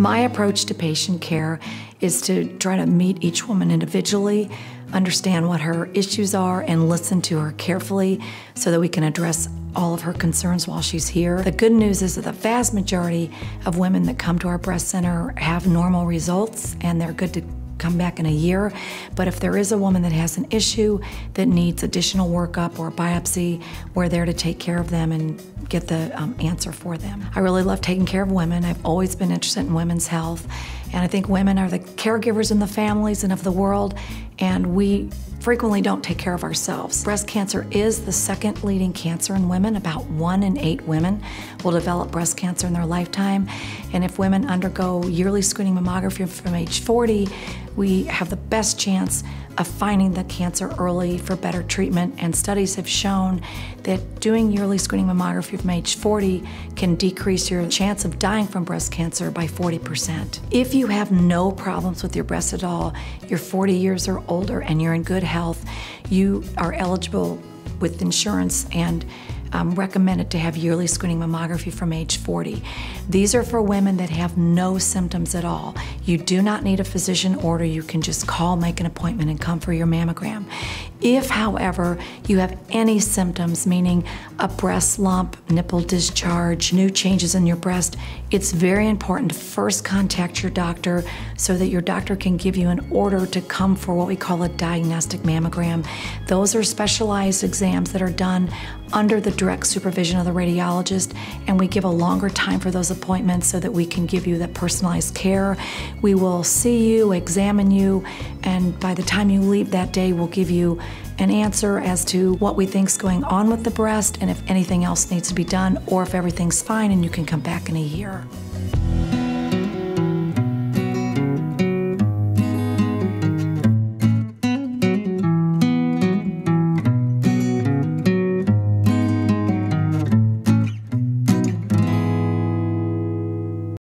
My approach to patient care is to try to meet each woman individually, understand what her issues are, and listen to her carefully so that we can address all of her concerns while she's here. The good news is that the vast majority of women that come to our breast center have normal results and they're good to come back in a year. But if there is a woman that has an issue that needs additional workup or biopsy, we're there to take care of them and get the um, answer for them. I really love taking care of women. I've always been interested in women's health. And I think women are the caregivers in the families and of the world, and we frequently don't take care of ourselves. Breast cancer is the second leading cancer in women. About one in eight women will develop breast cancer in their lifetime. And if women undergo yearly screening mammography from age 40, we have the best chance of finding the cancer early for better treatment. And studies have shown that doing yearly screening mammography from age 40 can decrease your chance of dying from breast cancer by 40%. If you have no problems with your breast at all, you're 40 years or older and you're in good health, you are eligible with insurance and um, recommended to have yearly screening mammography from age 40. These are for women that have no symptoms at all. You do not need a physician order. You can just call, make an appointment, and come for your mammogram. If, however, you have any symptoms, meaning a breast lump, nipple discharge, new changes in your breast, it's very important to first contact your doctor so that your doctor can give you an order to come for what we call a diagnostic mammogram. Those are specialized exams that are done under the direct supervision of the radiologist, and we give a longer time for those appointments so that we can give you that personalized care. We will see you, examine you, and by the time you leave that day, we'll give you an answer as to what we think is going on with the breast and if anything else needs to be done or if everything's fine and you can come back in a year.